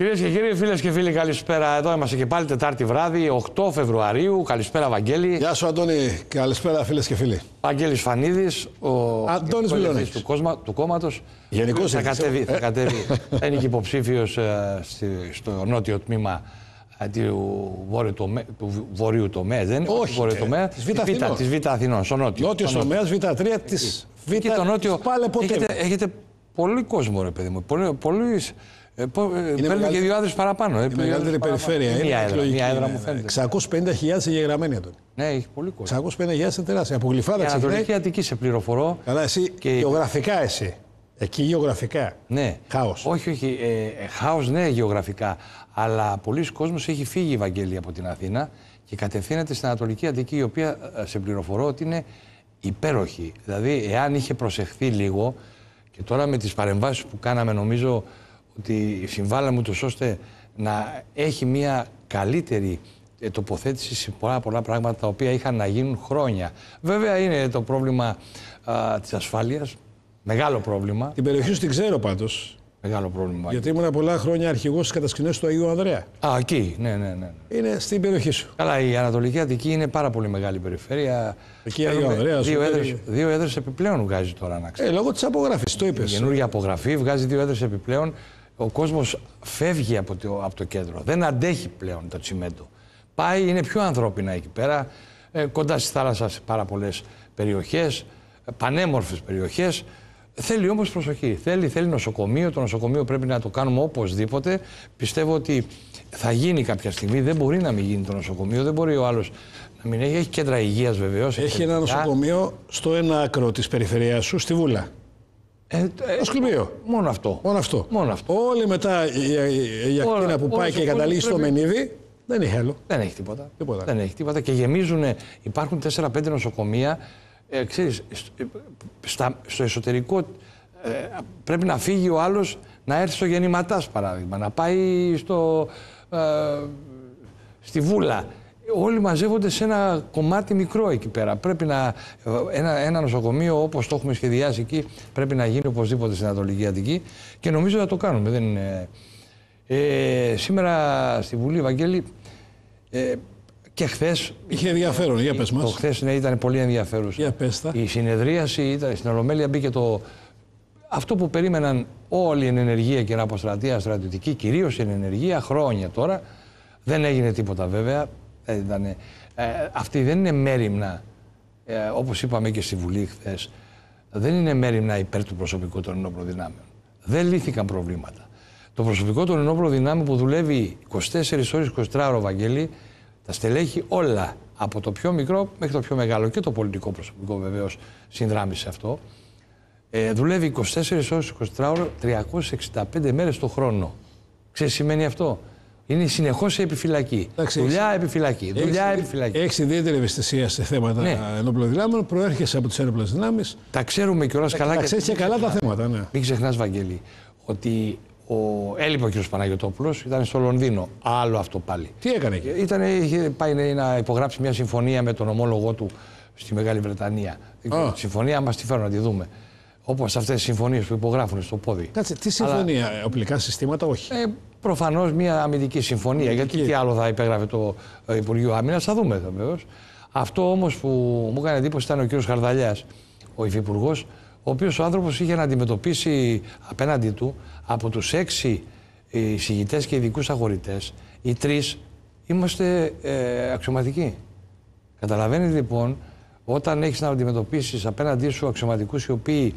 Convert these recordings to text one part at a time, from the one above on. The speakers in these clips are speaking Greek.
Κυρίες και κύριοι, φίλες και φίλοι, καλησπέρα. Εδώ είμαστε και πάλι Τετάρτη βράδυ, 8 Φεβρουαρίου. Καλησπέρα, Βαγγέλη. Γεια σου, Αντώνη. Καλησπέρα, φίλες και φίλοι. Βαγγέλης Φανίδης, ο Αντώνης Μιλώνης. του, κόσμα, του κόμματος. Γενικός θα είναι, κατέβει, θα ε. κατέβει. θα είναι και υποψήφιος στο νότιο τμήμα ε, του βόρειου, τομέα, του βορείου τομέα. Δεν είναι; Όχι, του βορείου ε, τομέα. της Β' Αθηνών. Της Β' Αθηνών, στο νότιο. Νότιο Στο νότιο. τομέα Β3 της Β. Εκεί το νότιο. Πάλε ποτέ. Έχετε, έχετε πολύ κόσμο, ρε παιδί μου. Πολύ, πολύ, ε, πο- ε, παίρνουν μεγάλη- και δύο άδρε παραπάνω. Ε, Η μεγαλύτερη παραπάνω. περιφέρεια είναι. Μία έδρα, εκλογική, μία έδρα είναι. μου φαίνεται. 650.000 εγγεγραμμένοι, Αντώνη. Ναι, έχει πολύ κόσμο. 650.000 είναι τεράστια. Από γλυφάδα Η ξεκινάει. Ανατολική Αττική σε πληροφορώ. Καλά, εσύ Και- γεωγραφικά εσύ. Εκεί γεωγραφικά. Ναι. Χάος. Όχι, όχι. Ε, ε, χάος, ναι, γεωγραφικά. Αλλά πολλοί κόσμος έχει φύγει η Ευαγγέλια από την Αθήνα και κατευθύνεται στην Ανατολική Αττική, η οποία ε, σε πληροφορώ ότι είναι υπέροχη. Δηλαδή, εάν είχε προσεχθεί λίγο και τώρα με τις παρεμβάσεις που κάναμε, νομίζω ότι συμβάλαμε ούτως ώστε να έχει μια καλύτερη ε, τοποθέτηση σε πολλά πολλά πράγματα τα οποία είχαν να γίνουν χρόνια. Βέβαια είναι το πρόβλημα α, της ασφάλειας, μεγάλο πρόβλημα. Την περιοχή σου την ξέρω πάντως. Μεγάλο πρόβλημα. Γιατί ήμουν πολλά χρόνια αρχηγός στις κατασκηνές του Αγίου Ανδρέα. Α, εκεί, ναι, ναι, ναι. Είναι στην περιοχή σου. Καλά, η Ανατολική Αττική είναι πάρα πολύ μεγάλη περιφέρεια. Εκεί Θέλουμε Αγίου Ανδρέας, Δύο ούτε- έδρες, δύο έδρες επιπλέον βγάζει τώρα να ξέρεις. Ε, λόγω της απογραφή, το είπες. Η καινούργια απογραφή βγάζει δύο έδρες επιπλέον. Ο κόσμος φεύγει από το, από το κέντρο. Δεν αντέχει πλέον το τσιμέντο. Πάει, είναι πιο ανθρώπινα εκεί πέρα. Ε, κοντά στη θάλασσας σε πάρα πολλές περιοχές, ε, πανέμορφες περιοχές. Θέλει όμως προσοχή. Θέλει, θέλει νοσοκομείο. Το νοσοκομείο πρέπει να το κάνουμε οπωσδήποτε. Πιστεύω ότι θα γίνει κάποια στιγμή. Δεν μπορεί να μην γίνει το νοσοκομείο. Δεν μπορεί ο άλλος να μην έχει. Έχει κέντρα υγείας βεβαίως. Έχει ένα εξαιρετικά. νοσοκομείο στο ένα άκρο της περιφερειάς σου, στη Βούλα. Ε, ε, Νοσοκομείο. μόνο αυτό. Μόνο αυτό. Μόνο αυτό. Όλη μετά η, η, η Όλα- ακτίνα που πάει όλος και ο καταλήγει κόσμος στο πρέπει- Μενίδη δεν έχει άλλο. Δεν έχει τίποτα. Τίποτα. Δεν έχει τίποτα. Και γεμίζουν, υπάρχουν 4-5 νοσοκομεία. Ε, ξέρεις, σ- ε, στα, στο εσωτερικό ε, πρέπει να φύγει ο άλλος να έρθει στο γεννηματάς παράδειγμα, να πάει στο, ε, στη Βούλα. Όλοι μαζεύονται σε ένα κομμάτι μικρό εκεί πέρα. Πρέπει να, ένα, ένα νοσοκομείο όπως το έχουμε σχεδιάσει εκεί πρέπει να γίνει οπωσδήποτε στην Ανατολική Αττική και νομίζω θα το κάνουμε. Δεν είναι... ε, σήμερα στη Βουλή, Βαγγέλη, ε, και χθε. Είχε ενδιαφέρον, για πες Το μας. χθες ναι, ήταν πολύ ενδιαφέρουσα. Για πες τα. Η συνεδρίαση ήταν στην Ολομέλεια μπήκε το. Αυτό που περίμεναν όλη η ενεργεία και η αποστρατεία στρατιωτική, κυρίως η ενεργεία, χρόνια τώρα. Δεν έγινε τίποτα βέβαια. Δεν ήτανε- ε, αυτή δεν είναι μέρημνα, ε, όπως είπαμε και στη Βουλή χθες, δεν είναι μέρημνα υπέρ του προσωπικού των ενόπλων δυνάμεων. Δεν λύθηκαν προβλήματα. Το προσωπικό των ενόπλων δυνάμεων που δουλεύει 24 ώρες 24 ώρο, Βαγγέλη, τα στελέχη όλα, από το πιο μικρό μέχρι το πιο μεγάλο και το πολιτικό προσωπικό βεβαίως συνδράμει σε αυτό. Ε, δουλεύει 24 ώρες 24 ώρο, 365 μέρες το χρόνο. Ξέρεις τι σημαίνει αυτό; Είναι συνεχώς σε επιφυλακή. Εντάξει, δουλειά επιφυλακή. Δουλειά επιφυλακή. Έχεις ιδιαίτερη ευαισθησία σε θέματα Ναι. ενόπλων δυνάμεων. Προέρχεσαι από τις ένοπλες δυνάμεις. Τα ξέρουμε κιόλας καλά. Τα και- ξέρεις και καλά τα θέματα, ναι. Μην ξεχνάς, Βαγγέλη, ότι ο... έλειπε ο κ. Παναγιωτόπουλος, ήταν στο Λονδίνο. Άλλο αυτό πάλι. Τι έκανε εκεί; Ήταν, είχε πάει να υπογράψει μια συμφωνία με τον ομόλογό του στη Μεγάλη Βρετανία. Δεν ξέρω, Α. Τη συμφωνία μα τη φέρουν να τη δούμε. Όπως αυτές τι συμφωνίες που υπογράφουν στο πόδι. Κάτσε, τι συμφωνία, οπλικά συστήματα, όχι. Ε, Προφανώς μια αμυντική συμφωνία. Γιατί τι άλλο θα υπέγραφε το ε, Υπουργείο Άμυνας, θα δούμε βεβαίω. Αυτό όμως που μου έκανε εντύπωση ήταν ο κ. Χαρδαλιάς, ο υφυπουργός, ο οποίος ο άνθρωπος είχε να αντιμετωπίσει απέναντί του από τους έξι εισηγητές και ειδικούς αγορητές, οι τρεις είμαστε ε, αξιωματικοί. Καταλαβαίνετε λοιπόν, όταν έχεις να αντιμετωπίσεις απέναντί σου αξιωματικούς οι οποίοι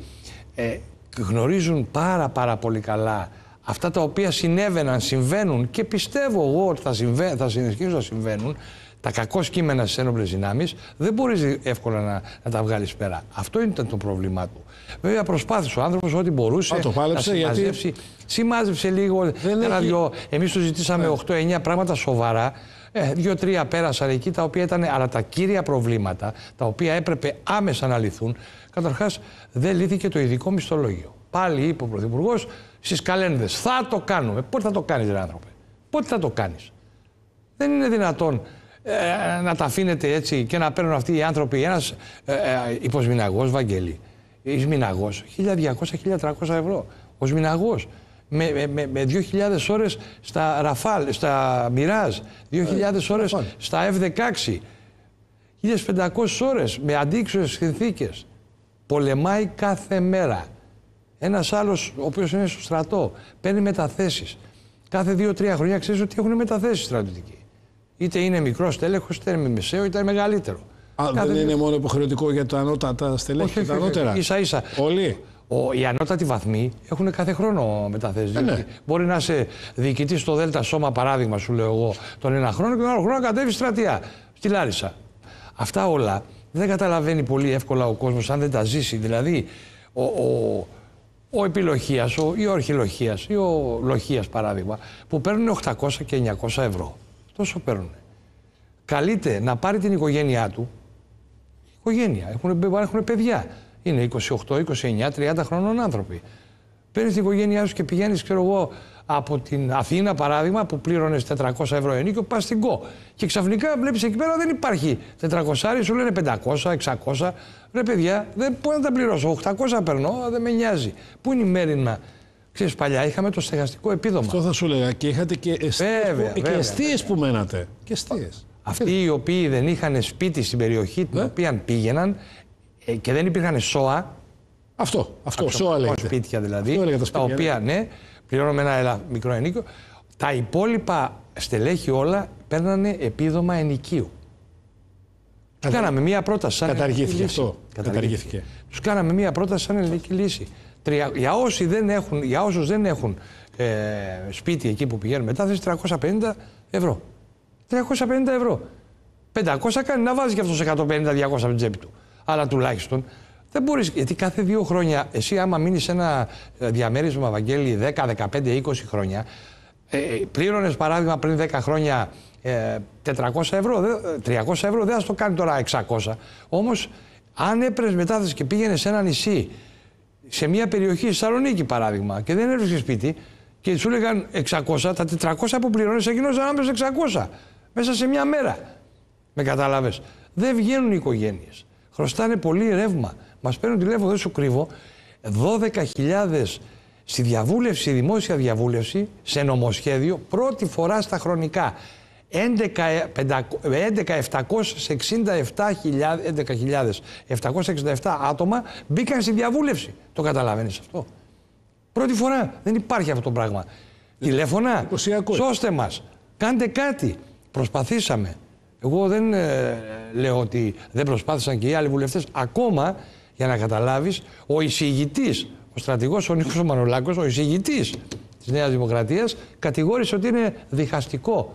ε, γνωρίζουν πάρα πάρα πολύ καλά αυτά τα οποία συνέβαιναν, συμβαίνουν και πιστεύω εγώ ότι θα, συμβα... θα συνεχίσουν να συμβαίνουν, τα κακό κείμενα στις ένοπλες δυνάμεις, δεν μπορείς εύκολα να, να τα βγάλεις πέρα. Αυτό ήταν το πρόβλημά του. Βέβαια, προσπάθησε ο άνθρωπος ό,τι μπορούσε Α, το πάλεψε, να γιατί- συμμαζέψει. Σημάζεψε λίγο ένα-δυο. Εμείς του ζητήσαμε 8-9 πράγματα σοβαρά. Ε, Δύο-τρία πέρασαν εκεί τα οποία ήταν. Αλλά τα κύρια προβλήματα, τα οποία έπρεπε άμεσα να λυθούν, καταρχάς δεν λύθηκε το ειδικό μισθολόγιο. Πάλι είπε ο Πρωθυπουργός στις καλένδες. Θα το κάνουμε. Πότε θα το κάνεις, ρε άνθρωπε; Πότε θα το κάνεις; Δεν είναι δυνατόν ε, να τα αφήνετε έτσι και να παίρνουν αυτοί οι άνθρωποι ένας ε, ε, υποσμηναγός Βαγγέλη. Εις μηναγός 1200-1300 ευρώ. Ω μηναγός. Με, με, με 2.000 ώρες στα Ραφάλ, στα Μιράζ, 2.000 ε, ώρες στα F-16, 1.500 ώρες με αντίξωες συνθήκες. Πολεμάει κάθε μέρα. Ένας άλλος, ο οποίος είναι στο στρατό, παίρνει μεταθέσεις. Κάθε δύο-τρία χρόνια ξέρεις ότι έχουν μεταθέσεις στρατιωτικοί. Είτε είναι μικρός τέλεχο, είτε είναι μεσαίο, είτε είναι μεγαλύτερο. Α, δεν είναι μόνο υποχρεωτικό για τα ανώτατα στελέχη και τα ανώτερα. σα ίσα. Όλοι. Ο, οι ανώτατοι βαθμοί έχουν κάθε χρόνο μεταθέσει. Ε, ναι. Μπορεί να είσαι διοικητής στο Δέλτα Σώμα, παράδειγμα, σου λέω εγώ, τον ένα χρόνο και τον άλλο χρόνο να κατέβεις στρατιά στη Λάρισα. Αυτά όλα δεν καταλαβαίνει πολύ εύκολα ο κόσμος αν δεν τα ζήσει. Δηλαδή, ο, ο, ο επιλοχίας ή ο αρχιλοχία ή ο λοχία παράδειγμα, που παίρνουν 800 και 900 ευρώ. Τόσο παίρνουν. Καλείται να πάρει την οικογένειά του. Οικογένεια. Έχουν, έχουν παιδιά. Είναι 28, 29, 30 χρονών άνθρωποι. Παίρνεις την οικογένειά σου και πηγαίνεις, ξέρω εγώ, από την Αθήνα, παράδειγμα, που πλήρωνες 400 ευρώ ενίκιο, πας στην ΚΟ. Και ξαφνικά βλέπεις εκεί πέρα δεν υπάρχει 400, σου λένε 500, 600. Ρε παιδιά, δεν μπορώ να τα πληρώσω; 800 περνώ, δεν με νοιάζει. Πού είναι η μέρημνα; Ξέρεις, παλιά είχαμε το στεγαστικό επίδομα. Αυτό θα σου λέγα. Και είχατε και εστίες που, μένατε. Και εστίες. Αυτοί οι οποίοι δεν είχαν σπίτι στην περιοχή την ναι. οποία πήγαιναν ε, και δεν υπήρχαν σώα. Αυτό, αυτό, σώα λέγεται. Σπίτια δηλαδή, τα, τα οποία ναι, ναι πληρώνουμε ένα μικρό ενίκιο. Τα υπόλοιπα στελέχη όλα παίρνανε επίδομα ενοικίου. Τους κάναμε μία πρόταση σαν Καταργήθηκε αυτό. Καταργήθηκε. Τους κάναμε μία πρόταση σαν ελληνική λύση. Τρια... Για, όσοι δεν έχουν, για όσους δεν έχουν ε, σπίτι εκεί που πηγαίνουν μετά, θες 350 ευρώ. 350 ευρώ. 500 κάνει να βάζεις και αυτός 150-200 από την τσέπη του. Αλλά τουλάχιστον δεν μπορείς, γιατί κάθε δύο χρόνια, εσύ άμα μείνεις σε ένα ε, διαμέρισμα, Βαγγέλη, 10, 15, 20 χρόνια, ε, ε πλήρωνες παράδειγμα πριν 10 χρόνια ε, 400 ευρώ, 300 ευρώ, δεν θα το κάνει τώρα 600. Όμως, αν έπαιρνες μετάθεση και πήγαινες σε ένα νησί, σε μια περιοχή, στη Θεσσαλονίκη παράδειγμα, και δεν έβρισκες σπίτι, και σου έλεγαν 600, τα 400 που πληρώνεις, εκείνο να 600. Μέσα σε μια μέρα. Με κατάλαβες. Δεν βγαίνουν οι οικογένειες. Χρωστάνε πολύ ρεύμα. Μας παίρνουν τηλέφωνο, δεν σου κρύβω, 12.000 στη διαβούλευση, δημόσια διαβούλευση, σε νομοσχέδιο, πρώτη φορά στα χρονικά. 11.767 άτομα μπήκαν στη διαβούλευση. Το καταλαβαίνεις αυτό; Πρώτη φορά. Δεν υπάρχει αυτό το πράγμα. Τηλέφωνα, σώστε μας, κάντε κάτι. Προσπαθήσαμε. Εγώ δεν ε, λέω ότι δεν προσπάθησαν και οι άλλοι βουλευτές. Ακόμα για να καταλάβεις, ο εισηγητής, ο στρατηγός ο Νίκος Μανολάκος, ο εισηγητής της Νέας Δημοκρατίας, κατηγόρησε ότι είναι διχαστικό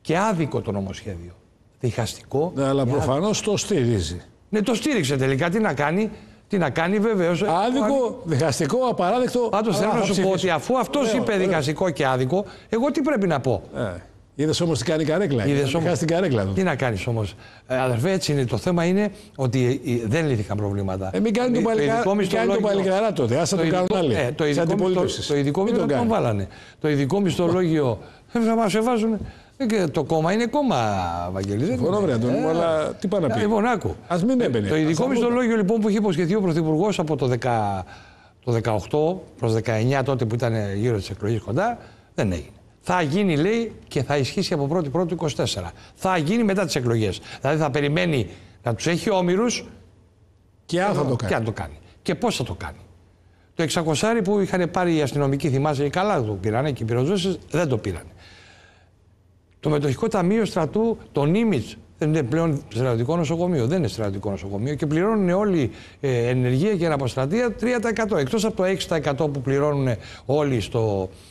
και άδικο το νομοσχέδιο. Διχαστικό. Ναι, αλλά προφανώς το στηρίζει. Ναι, το στήριξε τελικά. Τι να κάνει. Τι να κάνει, βεβαίως. Άδικο, διχαστικό, απαράδεκτο. Πάντως θέλω να σου πω ότι αφού αυτός ναι, είπε διχαστικό και άδικο, εγώ τι πρέπει να πω. Ε. Είδες όμως τι κάνει η καρέκλα. Είδες όμω. την καρέκλα του. Τι να κάνεις όμως; Ε, αδερφέ, έτσι είναι. Το θέμα είναι ότι ε, δεν λύθηκαν προβλήματα. Ε, μην κάνει τον παλικαρά τότε. Άσε το κάνουν άλλοι. Ε, το ειδικό, το, το ειδικό μισθολόγιο τον βάλανε. Το ειδικό μισθολόγιο θα μας εβάζουν. Και το κόμμα είναι κόμμα, Βαγγέλη. Συμφωνώ, βρε Αντώνη, αλλά τι πάει να πει; Λοιπόν, άκου. Α μην έμπαινε. Το ειδικό μισθολόγιο λοιπόν που είχε υποσχεθεί ο Πρωθυπουργός από το 18 προς 19 τότε που ήταν γύρω τη εκλογή κοντά, δεν έγινε. Θα γίνει, λέει, και θα ισχύσει από 1η Πρώτου 24. Θα γίνει μετά τις εκλογές. Δηλαδή θα περιμένει να τους έχει όμοιρους. Και αν θα το κάνει. Και το κάνει. Και πώς θα το κάνει. Το 600 που είχαν πάρει οι αστυνομικοί, θυμάσαι, καλά το πήρανε και οι πυροσβέστες δεν το πήραν. Το μετοχικό ταμείο στρατού, το Νίμιτς, δεν είναι πλέον στρατιωτικό νοσοκομείο. Δεν είναι στρατιωτικό νοσοκομείο και πληρώνουν όλοι ε, ενεργεία και αναποστρατεία 3%. Εκτός από το 6% που πληρώνουν όλοι στο, ε,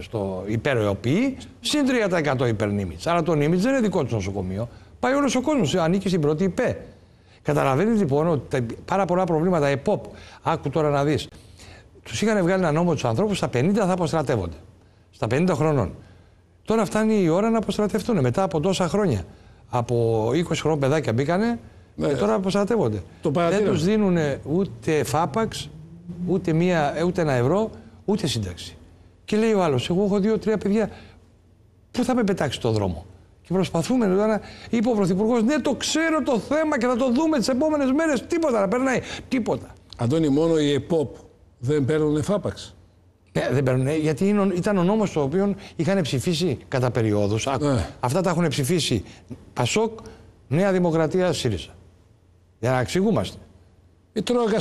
στο υπερεοποιή, συν 3% υπερνίμιτ. Άρα το νίμιτ δεν είναι δικό του νοσοκομείο. Πάει όλος ο κόσμος, ανήκει στην πρώτη υπέ. Καταλαβαίνει λοιπόν ότι πάρα πολλά προβλήματα ΕΠΟΠ, άκου τώρα να δεις, τους είχαν βγάλει ένα νόμο τους ανθρώπους στα 50 θα αποστρατεύονται. Στα 50 χρονών. Τώρα φτάνει η ώρα να αποστρατευτούν μετά από τόσα χρόνια. Από 20 χρόνια παιδάκια μπήκανε ναι, και τώρα αποστρατεύονται. Δεν τους δίνουν ούτε φάπαξ, ούτε, μία, ούτε ένα ευρώ, ούτε σύνταξη. Και λέει ο άλλος, εγώ έχω δύο-τρία παιδιά. Πού θα με πετάξει το δρόμο; Και προσπαθούμε να είπε ο Πρωθυπουργός, ναι, το ξέρω το θέμα και θα το δούμε τις επόμενες μέρες. Τίποτα να περνάει. Τίποτα. Αντώνη, μόνο οι ΕΠΟΠ δεν παίρνουν φάπαξ. Ναι, δεν παίρνουν, γιατί ήταν ο νόμος το οποίο είχαν ψηφίσει κατά περιόδους. Ναι. Αυτά τα έχουν ψηφίσει Πασόκ, Νέα Δημοκρατία, ΣΥΡΙΖΑ. Για να εξηγούμαστε.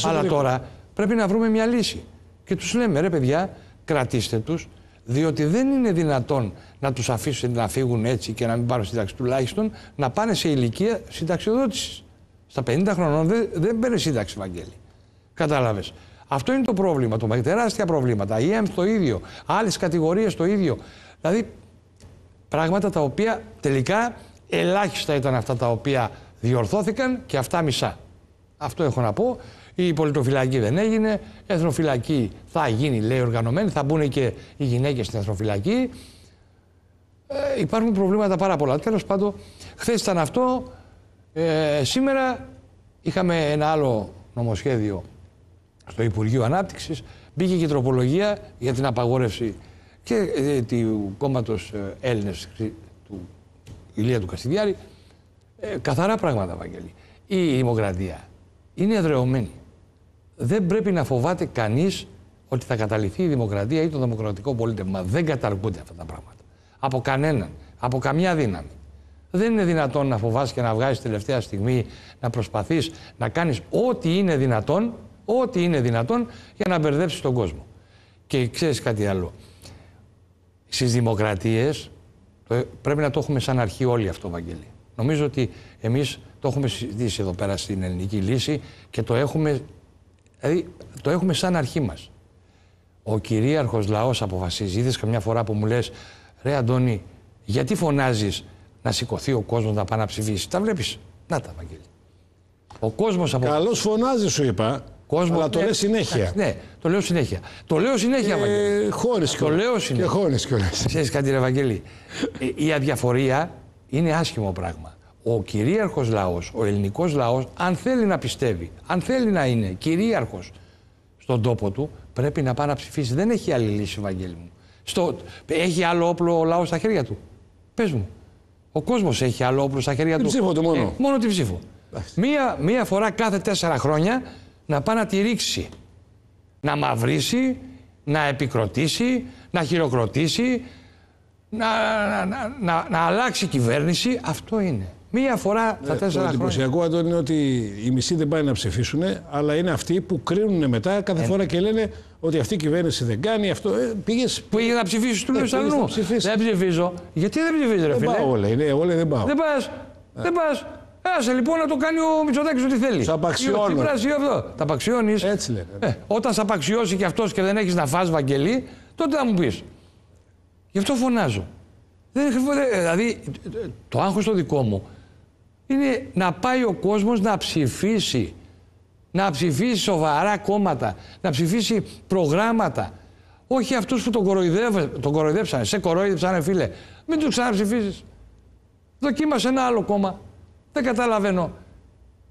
Αλλά τώρα πρέπει να βρούμε μια λύση. Και τους λέμε, ρε παιδιά, κρατήστε τους, διότι δεν είναι δυνατόν να τους αφήσουν να φύγουν έτσι και να μην πάρουν σύνταξη τουλάχιστον, να πάνε σε ηλικία συνταξιοδότησης. Στα 50 χρονών δεν, δεν παίρνει σύνταξη, Βαγγέλη. Κατάλαβες. Αυτό είναι το πρόβλημα, το τεράστια προβλήματα. Η ΕΜ το ίδιο, άλλες κατηγορίες το ίδιο. Δηλαδή, πράγματα τα οποία τελικά ελάχιστα ήταν αυτά τα οποία διορθώθηκαν και αυτά μισά. Αυτό έχω να πω. Η πολιτοφυλακή δεν έγινε. Η εθνοφυλακή θα γίνει, λέει, οργανωμένη. Θα μπουν και οι γυναίκες στην εθνοφυλακή. Ε, υπάρχουν προβλήματα πάρα πολλά. Τέλος πάντων, χθες ήταν αυτό. Ε, σήμερα είχαμε ένα άλλο νομοσχέδιο στο Υπουργείο Ανάπτυξης. Μπήκε και η τροπολογία για την απαγόρευση και ε, του κόμματος ε, Έλληνες του Ηλία του Καστιδιάρη. Ε, καθαρά πράγματα, Βαγγέλη. Η δημοκρατία είναι εδρεωμένη. Δεν πρέπει να φοβάται κανείς ότι θα καταληθεί η δημοκρατία ή το δημοκρατικό πολίτευμα. Δεν καταργούνται αυτά τα πράγματα. Από κανέναν. Από καμιά δύναμη. Δεν είναι δυνατόν να φοβάσαι και να βγάζεις τελευταία στιγμή να προσπαθείς να κάνεις ό,τι είναι δυνατόν, ό,τι είναι δυνατόν για να μπερδέψεις τον κόσμο. Και ξέρεις κάτι άλλο. Στις δημοκρατίες πρέπει να το έχουμε σαν αρχή όλοι αυτό, Βαγγέλη. Νομίζω ότι εμείς το έχουμε συζητήσει εδώ πέρα στην ελληνική λύση και το έχουμε, δηλαδή, το έχουμε σαν αρχή μας. Ο κυρίαρχος λαός αποφασίζει. Είδες καμιά φορά που μου λες, Ρε Αντώνη, γιατί φωνάζεις να σηκωθεί ο κόσμος να πάει να ψηφίσει; Τα βλέπεις. Να τα, Βαγγέλη. Ο κόσμος απο... Καλώς φωνάζει, σου είπα. Κόσμο, αλλά το ναι, λέει συνέχεια. Ναι, το λέω συνέχεια. Το λέω συνέχεια, Βαγγέλη. Χώρι Το λέω συνέχεια. Και χώρι κιόλας. Ξέρεις κάτι, ρε Βαγγέλη. Ε, η αδιαφορία είναι άσχημο πράγμα. Ο κυρίαρχος λαός, ο ελληνικός λαός, αν θέλει να πιστεύει, αν θέλει να είναι κυρίαρχος στον τόπο του, πρέπει να πάει να ψηφίσει. Δεν έχει άλλη λύση, Βαγγέλη μου. Στο... Έχει άλλο όπλο ο λαός στα χέρια του. Πες μου. Ο κόσμος έχει άλλο όπλο στα χέρια την του. Την ψήφο του μόνο. Ε, μόνο την ψήφο. Μία, μία φορά κάθε τέσσερα χρόνια να πάει να τη ρίξει. Να μαυρίσει, να επικροτήσει, να χειροκροτήσει, να, να, να, να αλλάξει κυβέρνηση. Αυτό είναι. Μία φορά τα ε, τέσσερα χρόνια. Το εντυπωσιακό, Αντώνη, είναι ότι οι μισοί δεν πάνε να ψηφίσουν, αλλά είναι αυτοί που κρίνουν μετά κάθε ε. φορά και λένε ότι αυτή η κυβέρνηση δεν κάνει αυτό. Ε, πήγες... Που πήγε να ψηφίσεις του ε, αλλού. Δεν ψηφίζω. Γιατί δεν ψηφίζει, ρε φίλε; Δεν πάω όλα, είναι, όλα δεν πάω. Δεν πας. Δεν πας. Άσε λοιπόν να το κάνει ο Μητσοτάκης ό,τι θέλει. Σ' απαξιώνει. αυτό. Τα απαξιώνεις. Έτσι λένε. Ε, όταν σε απαξιώσει και αυτός και δεν έχεις να φας Βαγγελί, τότε θα μου πεις. Γι' αυτό φωνάζω. Δεν, δηλαδή, το άγχος το δικό μου είναι να πάει ο κόσμος να ψηφίσει. Να ψηφίσει σοβαρά κόμματα, να ψηφίσει προγράμματα. Όχι αυτούς που τον, τον κοροϊδέψανε. Σε κοροϊδέψανε φίλε. Μην τους ξαναψηφίσεις. Δοκίμασε ένα άλλο κόμμα. Δεν καταλαβαίνω.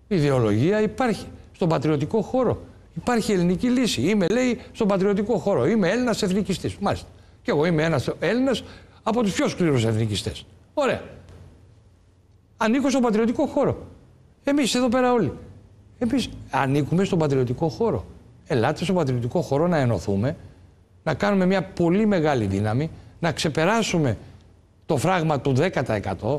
Η ιδεολογία υπάρχει στον πατριωτικό χώρο. Υπάρχει ελληνική λύση. Είμαι, λέει, στον πατριωτικό χώρο. Είμαι Έλληνας εθνικιστής. Μάλιστα. Και εγώ είμαι ένας Έλληνας από τους πιο σκληρούς εθνικιστές. Ωραία. Ανήκω στον πατριωτικό χώρο. Εμείς εδώ πέρα όλοι. Εμείς ανήκουμε στον πατριωτικό χώρο. Ελάτε στον πατριωτικό χώρο να ενωθούμε, να κάνουμε μια πολύ μεγάλη δύναμη, να ξεπεράσουμε το φράγμα του 10%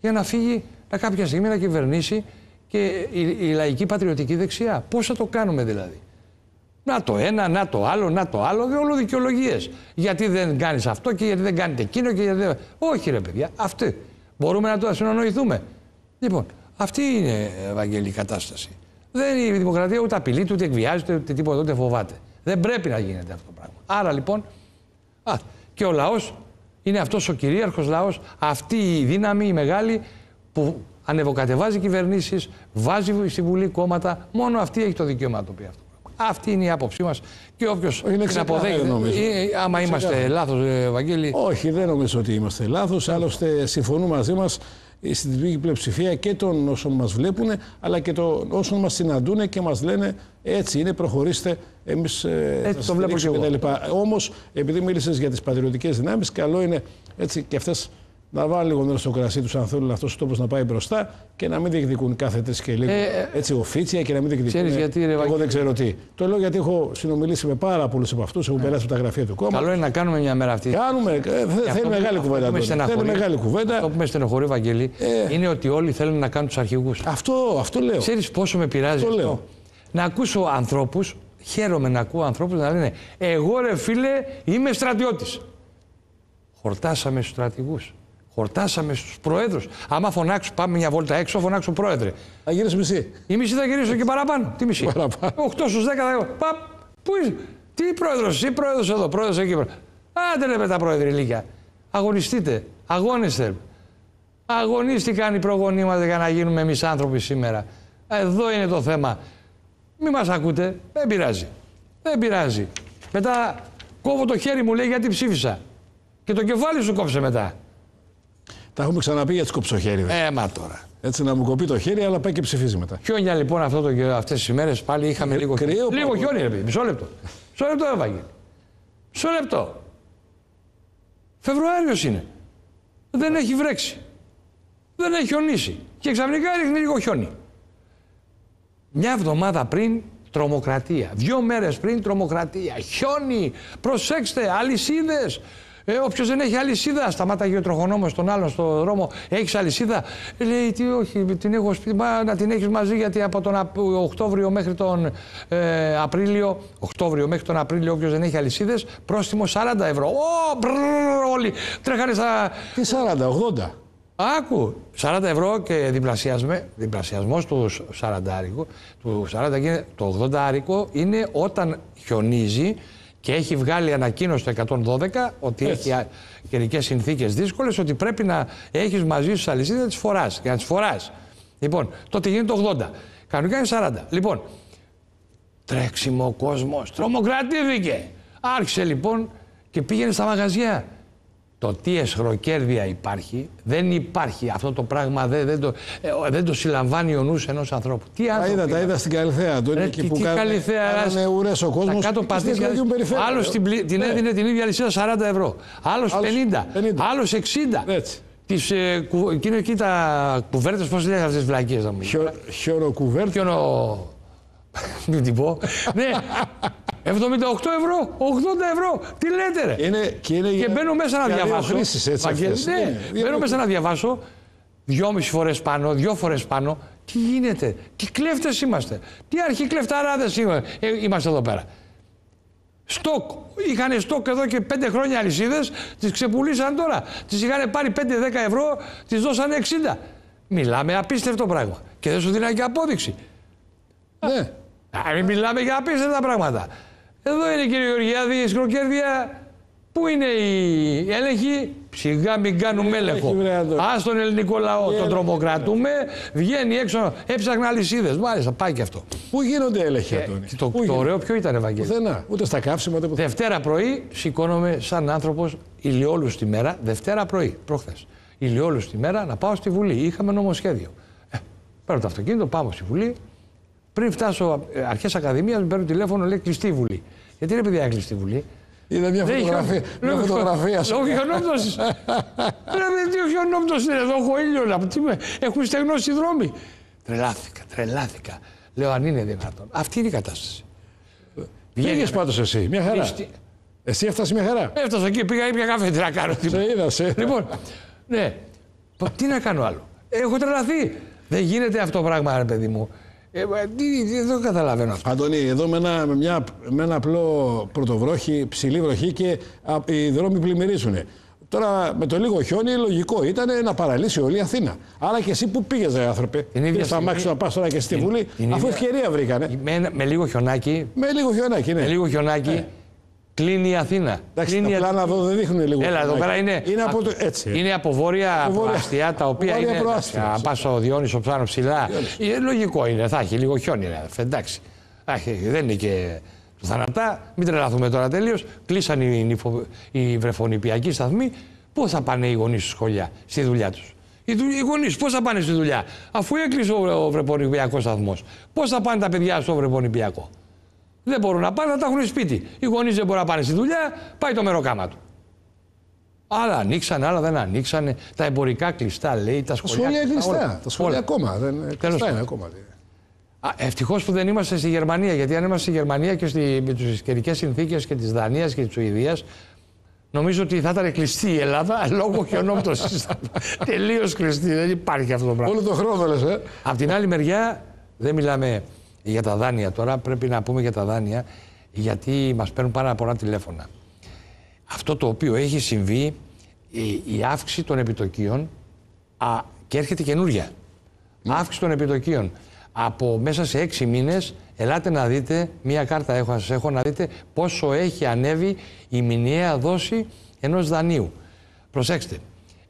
για να φύγει να κάποια στιγμή να κυβερνήσει και η, η λαϊκή πατριωτική δεξιά. Πώς θα το κάνουμε δηλαδή; Να το ένα, να το άλλο, να το άλλο, και όλο δικαιολογίες. Γιατί δεν κάνεις αυτό και γιατί δεν κάνετε εκείνο και γιατί δεν. Όχι, ρε παιδιά, αυτή. Μπορούμε να το συνονοηθούμε. Λοιπόν, αυτή είναι, Ευαγγελή, η κατάσταση. Δεν είναι η δημοκρατία ούτε απειλείται, ούτε εκβιάζεται, ούτε τίποτα, ούτε φοβάται. Δεν πρέπει να γίνεται αυτό το πράγμα. Άρα λοιπόν, α, και ο λαός είναι αυτός ο κυρίαρχος λαός, αυτή η δύναμη, η μεγάλη, που ανεβοκατεβάζει κυβερνήσεις, βάζει στη Βουλή κόμματα. Μόνο αυτή έχει το δικαίωμα να το πει αυτό. Αυτή είναι η άποψή μας. Και όποιος την αποδέχεται. Ή, άμα είμαστε λάθος, Ευαγγέλη. Όχι, δεν νομίζω ότι είμαστε λάθος. Άλλωστε, συμφωνούν μαζί μας στην τυπική πλειοψηφία και των όσων μας βλέπουν, αλλά και των όσων μας συναντούν και μας λένε έτσι είναι, προχωρήστε. Εμείς ε, έτσι το βλέπω και εγώ. Όμως, επειδή μίλησες για τις πατριωτικές δυνάμεις, καλό είναι έτσι και αυτές να βάλουν λίγο νερό στο κρασί τους αν θέλουν αυτός ο τόπος να πάει μπροστά και να μην διεκδικούν κάθε τρεις και λίγο ε, έτσι οφίτσια και να μην διεκδικούν. γιατί, ρε, εγώ δεν ξέρω τι. Το λέω γιατί έχω συνομιλήσει με πάρα πολλούς από αυτούς, έχουν περάσει από τα γραφεία του κόμματος. Καλό είναι να κάνουμε μια μέρα αυτή. Κάνουμε. Ε, θέλει μεγάλη κουβέντα. Θέλει μεγάλη κουβέντα. Αυτό που με στενοχωρεί, Βαγγέλη, ε. είναι ότι όλοι θέλουν να κάνουν τους αρχηγούς. Αυτό, αυτό λέω. Ξέρεις πόσο με πειράζει αυτό; Λέω. Να ακούσω ανθρώπους, χαίρομαι να ακούω ανθρώπους να λένε Εγώ ρε φίλε είμαι στρατιώτης. Χορτάσαμε στους στρατηγούς. Χορτάσαμε στους προέδρους. Άμα φωνάξω, πάμε μια βόλτα έξω, φωνάξω πρόεδρε. Θα γυρίσει μισή. Η μισή θα γυρίσω και παραπάνω. Τι μισή; Παραπάνω. 8 στους 10 θα Παπ, πού είσαι; Τι πρόεδρος, εσύ πρόεδρος εδώ, πρόεδρος εκεί. Άντε ρε με τα πρόεδρε ηλικία. Αγωνιστείτε. Αγώνεστε. Αγωνίστηκαν οι προγονεί μα για να γίνουμε εμείς άνθρωποι σήμερα. Εδώ είναι το θέμα. Μη μας ακούτε. Δεν πειράζει. Δεν πειράζει. Μετά κόβω το χέρι μου λέει γιατί ψήφισα. Και το κεφάλι σου κόψε μετά. Τα έχουμε ξαναπεί για τις κοψοχέριδες. Ε, μα τώρα. Έτσι να μου κοπεί το χέρι, αλλά πάει και ψηφίζει μετά. Χιόνια λοιπόν αυτό το, αυτές τις ημέρες πάλι είχαμε λίγο, κρύο, λίγο χιόνι. Ρε, μισό λεπτό. Μισό λεπτό έβαγε. Μισό λεπτό. Φεβρουάριος είναι. Δεν έχει βρέξει. Δεν έχει χιονίσει. Και ξαφνικά ρίχνει λίγο χιόνι. Μια εβδομάδα πριν τρομοκρατία. Δύο μέρες πριν τρομοκρατία. Χιόνι. Προσέξτε. Αλυσίδες. Ε, Όποιος δεν έχει αλυσίδα, σταμάταγε ο τροχονόμος τον άλλον στο δρόμο, έχεις αλυσίδα; Ε, λέει, τι όχι, την έχω σπίτι, να την έχεις μαζί γιατί από τον Οκτώβριο μέχρι τον ε, Απρίλιο, Οκτώβριο μέχρι τον Απρίλιο, όποιος δεν έχει αλυσίδες, πρόστιμο 40 ευρώ. Ω, μπρρρ, όλοι τρέχανε στα. Τι 40, 80. Άκου, 40 ευρώ και διπλασιασμός του 40 άρικου, του 40 και το 80 άρικο είναι όταν χιονίζει και έχει βγάλει ανακοίνωση το 112 ότι Έτσι. έχει καιρικές συνθήκες δύσκολες, ότι πρέπει να έχεις μαζί σου αλυσίδα να τι φοράς. Και να τι φοράς. Λοιπόν, τότε γίνεται το 80. Κανονικά είναι 40. Λοιπόν, τρέξιμο ο κόσμος, τρομοκρατήθηκε. Άρχισε λοιπόν και πήγαινε στα μαγαζιά. Το τι εσχροκέρδεια υπάρχει, δεν υπάρχει αυτό το πράγμα, δεν, δεν, το, ε, δεν το συλλαμβάνει ο νους ενός ανθρώπου. Τι τα είδα, τα είδα στην Καλυθέα. Το είναι εκεί που κάνανε ουρές ο κόσμος. Κάτω πατήσια, άλλος την, την ναι. έδινε την ίδια λυσίδα 40 ευρώ, άλλος 50, 50. άλλος 60. Έτσι. Τις, ε, κου, εκείνο εκεί τα κουβέρτες, πώς λέγανε αυτές τις βλακίες. Χιο, χιονοκουβέρτες. Χιονο... Μην την πω. ναι, 78 ευρώ, 80 ευρώ. Τι λέτε, ρε; Είναι, και, είναι και μπαίνω μέσα να διαβάσω. Χρήσεις, έτσι, αυτές. Ναι, ναι, μπαίνω μέσα να διαβάσω. Δυόμιση φορές πάνω, δυο φορές πάνω. Τι γίνεται, τι κλέφτες είμαστε; Τι αρχικλεφταράδες ε, είμαστε εδώ πέρα; Στοκ. Είχαν στοκ εδώ και 5 χρόνια αλυσίδες, τις ξεπουλήσαν τώρα. Τις είχαν πάρει 5-10 ευρώ, τις δώσανε 60. Μιλάμε απίστευτο πράγμα. Και δεν σου δίνανε και απόδειξη. Ναι. Α, μιλάμε για απίστευτα πράγματα. Εδώ είναι κύριε Γεωργιάδη, η σκροκέρδια. Πού είναι η έλεγχη, σιγά μην κάνουμε έλεγχο. Α τον ελληνικό λαό, τον τρομοκρατούμε, βγαίνει έξω, έψαχνα αλυσίδες. Μάλιστα, πάει και αυτό. Πού γίνονται έλεγχοι, ε, Το, το ωραίο ποιο ήταν, Ευαγγέλιο. Πουθενά, ούτε στα καύσιμα, ούτε Δευτέρα πρωί σηκώνομαι σαν άνθρωπος ηλιόλους τη μέρα, Δευτέρα πρωί, προχθές. Ηλιόλους τη μέρα να πάω στη Βουλή. Είχαμε νομοσχέδιο. Ε, παίρνω το αυτοκίνητο, πάω στη Βουλή, πριν φτάσω ε, αρχές Ακαδημίας, με παίρνω τηλέφωνο, λέει κλειστή Βουλή. Γιατί είναι παιδιά κλειστή Βουλή. Είδα μια φωτογραφία, μια φωτογραφία σου. Λόγω χιονόπτωση. Ρε, τι χιονόπτωσης είναι εδώ, έχω ήλιο. Έχουν στεγνώσει οι δρόμοι. Τρελάθηκα, τρελάθηκα. Λέω αν είναι δυνατόν. Αυτή είναι η κατάσταση. Πήγες πάντως εσύ, μια χαρά. Εσύ έφτασες μια χαρά. Έφτασα εκεί, πήγα ήπια καφέ, τι να κάνω. Σε είδα, σε Λοιπόν, ναι, τι να κάνω άλλο. Έχω τρελαθεί. Δεν γίνεται αυτό το πράγμα, ρε παιδί μου. Ε, τι, δεν καταλαβαίνω αυτό. Αντωνί, εδώ με ένα, με μια, με ένα απλό πρωτοβρόχι, ψηλή βροχή και α, οι δρόμοι πλημμυρίζουν. Τώρα με το λίγο χιόνι λογικό ήταν να παραλύσει όλη η Αθήνα. Αλλά και εσύ που πήγες, άνθρωπε. Πήγες στα μάξι να πας τώρα και στη Βουλή, αφού ευκαιρία βρήκανε. Με, με λίγο χιονάκι. Με λίγο χιονάκι, ναι. Με λίγο χιονάκι. Ναι. Κλείνει η Αθήνα. Εντάξει, Κλείνει τα πλάνα εδώ δεν δείχνουν λίγο. Έλα, εδώ πέρα είναι, είναι από, το, έτσι. είναι από βόρεια προάστια, τα οποία είναι. Αν πας ο Διόνυσο ψάχνω ψηλά. Ε, λογικό είναι, θα έχει λίγο χιόνι. Εντάξει. δεν είναι και του θανατά. Μην τρελαθούμε τώρα τελείως. Κλείσαν οι, νυφο, οι βρεφονιπιακοί σταθμοί. Πώς θα πάνε οι γονείς στη σχολιά, στη δουλειά τους; Οι, οι γονείς πώς θα πάνε στη δουλειά, αφού έκλεισε ο, ο βρεφονιπιακός σταθμός. Πώς θα πάνε τα παιδιά στο βρεφονιπιακό; Δεν μπορούν να πάνε, να τα έχουν σπίτι. Οι γονείς δεν μπορούν να πάνε στη δουλειά, πάει το μεροκάμα του. Άλλα ανοίξανε, άλλα δεν ανοίξανε. Τα εμπορικά κλειστά λέει, τα Τα σχολεία, σχολεία κλειστά. όλα. Τα σχολεία Όλα. ακόμα. Δεν, κλειστά είναι πάντων. ακόμα. Ευτυχώς που δεν είμαστε στη Γερμανία, γιατί αν είμαστε στη Γερμανία και στη, με τις καιρικές συνθήκες και της Δανίας και της Σουηδίας, νομίζω ότι θα ήταν κλειστή η Ελλάδα λόγω χιονόπτωση. Τελείως κλειστή, δεν υπάρχει αυτό το πράγμα. Όλο τον χρόνο λες, ε. Απ' την άλλη μεριά, δεν μιλάμε για τα δάνεια τώρα, πρέπει να πούμε για τα δάνεια, γιατί μας παίρνουν πάρα πολλά τηλέφωνα. Αυτό το οποίο έχει συμβεί, η, η αύξηση των επιτοκίων α, και έρχεται καινούρια. Αύξηση των επιτοκίων. Από μέσα σε έξι μήνες, ελάτε να δείτε, μία κάρτα έχω, σας έχω να δείτε πόσο έχει ανέβει η μηνιαία δόση ενός δανείου. Προσέξτε,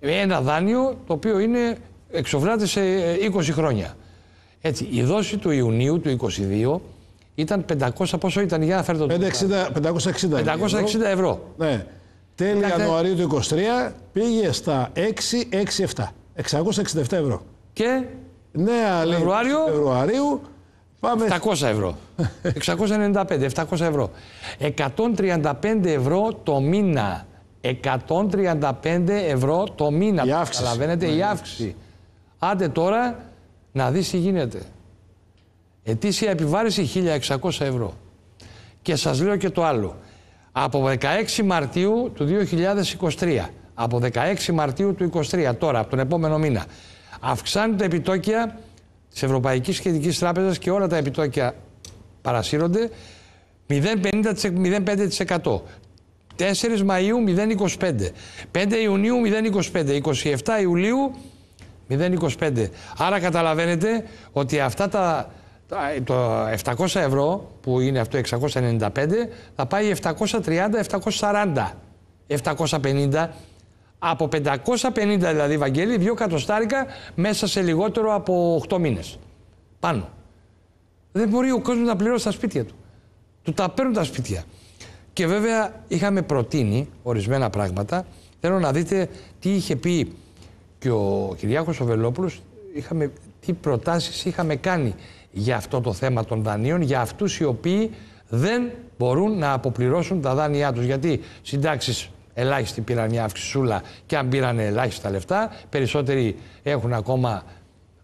ένα δάνειο το οποίο είναι εξοφλάται σε ε, 20 χρόνια. Έτσι, η δόση του Ιουνίου του 22 ήταν 500, πόσο ήταν, για να φέρετε το 560, 560 560 ευρώ. Ναι. Τέλη Κοιτάξτε. Ιανουαρίου του 23 πήγε στα 667. 667 ευρώ. Και Νέα λέει, Φεβρουάριο. Φεβρουαρίου πάμε 700 ευρώ. 695, 700 ευρώ. 135 ευρώ το μήνα. 135 ευρώ το μήνα. Η αύξηση. Καταλαβαίνετε, η αύξηση. Άντε τώρα να δεις τι γίνεται. Ετήσια επιβάρηση 1.600 ευρώ. Και σας λέω και το άλλο. Από 16 Μαρτίου του 2023, από 16 Μαρτίου του 2023, τώρα, από τον επόμενο μήνα, αυξάνουν τα επιτόκια της Ευρωπαϊκής Κεντρικής Τράπεζας και όλα τα επιτόκια παρασύρονται 0,50%. 0,5%. 4 Μαΐου 0,25. 5 Ιουνίου 0,25. 27 Ιουλίου 0,25. Άρα καταλαβαίνετε ότι αυτά τα, τα- το 700 ευρώ που είναι αυτό 695 θα πάει 730-740. 750 από 550 δηλαδή Βαγγέλη, δύο κατοστάρικα μέσα σε λιγότερο από 8 μήνες. Πάνω. Δεν μπορεί ο κόσμος να πληρώσει τα σπίτια του. Του τα παίρνουν τα σπίτια. Και βέβαια είχαμε προτείνει ορισμένα πράγματα. Θέλω να δείτε τι είχε πει και ο Κυριάκος ο Βελόπουλος, είχαμε, τι προτάσεις είχαμε κάνει για αυτό το θέμα των δανείων, για αυτούς οι οποίοι δεν μπορούν να αποπληρώσουν τα δάνειά τους. Γιατί συντάξεις ελάχιστοι πήραν μια αυξησούλα και αν πήραν ελάχιστα λεφτά, περισσότεροι έχουν ακόμα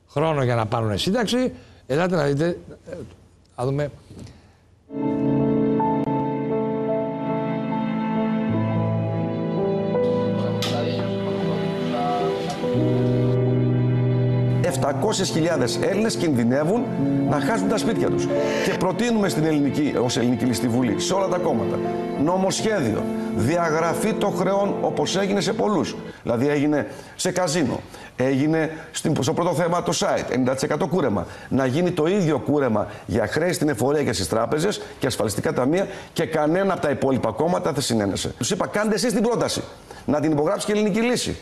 χρόνο για να πάρουν σύνταξη. Ελάτε να δείτε, ε, να δούμε 700.000 Έλληνες κινδυνεύουν να χάσουν τα σπίτια τους. Και προτείνουμε στην ελληνική, ως ελληνική ληστή βουλή, σε όλα τα κόμματα, νομοσχέδιο, διαγραφή των χρεών όπως έγινε σε πολλούς. Δηλαδή έγινε σε καζίνο, έγινε στην- στο πρώτο θέμα το site, 90% κούρεμα. Να γίνει το ίδιο κούρεμα για χρέη στην εφορία και στις τράπεζες και ασφαλιστικά ταμεία και κανένα από τα υπόλοιπα κόμματα δεν συνένεσε. Τους είπα κάντε εσείς την πρόταση, να την υπογράψει και η ελληνική λύση.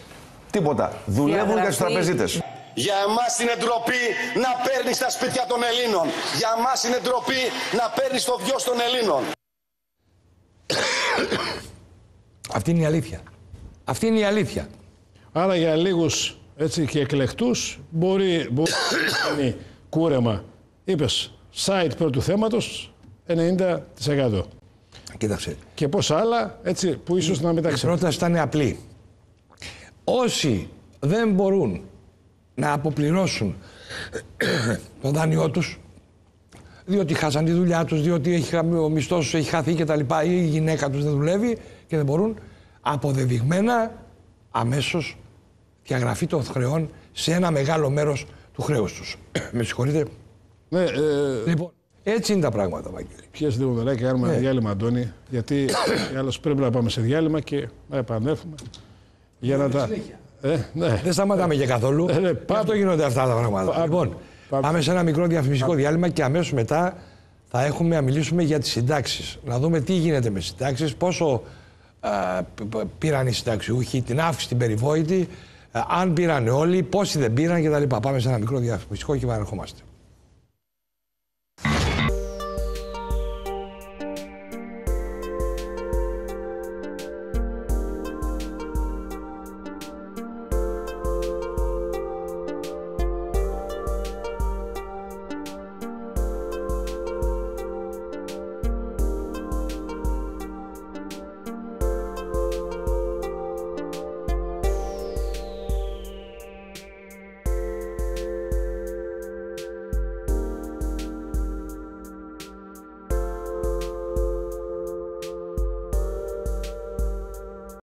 Τίποτα. Δουλεύουν για τους Διαγραφή. Τραπεζίτες. Για εμάς είναι ντροπή να παίρνεις τα σπίτια των Ελλήνων. Για εμάς είναι ντροπή να παίρνεις το βιός των Ελλήνων. Αυτή είναι η αλήθεια. Αυτή είναι η αλήθεια. Άρα για λίγους έτσι και εκλεκτούς μπορεί, μπορεί να γίνει κούρεμα. Είπες, site πρώτου θέματος 90%. Κοίταξε. Και πόσα άλλα έτσι που ίσως να Η μεταξύ. πρόταση ήταν απλή. Όσοι δεν μπορούν να αποπληρώσουν το δάνειό τους, διότι χάσαν τη δουλειά τους, διότι έχει, χα- ο μισθός τους έχει χαθεί και τα λοιπά, ή η γυναίκα τους δεν δουλεύει και δεν μπορούν, αποδεδειγμένα αμέσως διαγραφή των χρεών σε ένα μεγάλο μέρος του χρέους τους. Με συγχωρείτε. Ναι, ε, Λοιπόν, έτσι είναι τα πράγματα, Βαγγέλη. πιέζει λίγο νερά και κάνουμε Ναι. ένα διάλειμμα, Αντώνη. Γιατί άλλως πρέπει να πάμε σε διάλειμμα και να επανέλθουμε. Για να τα. Ε, ναι. Δεν σταματάμε και καθόλου. Ε, ναι, Γι' πάμε. αυτό γίνονται αυτά τα πράγματα. Πάμε. Λοιπόν, Πάμε. πάμε σε ένα μικρό διαφημιστικό διάλειμμα και αμέσως μετά θα έχουμε να μιλήσουμε για τις συντάξεις. Να δούμε τι γίνεται με συντάξεις, πόσο α, π- π- πήραν οι συνταξιούχοι, την αύξηση την περιβόητη, α, αν πήραν όλοι, πόσοι δεν πήραν κτλ. Πάμε σε ένα μικρό διαφημιστικό και επαναρχόμαστε.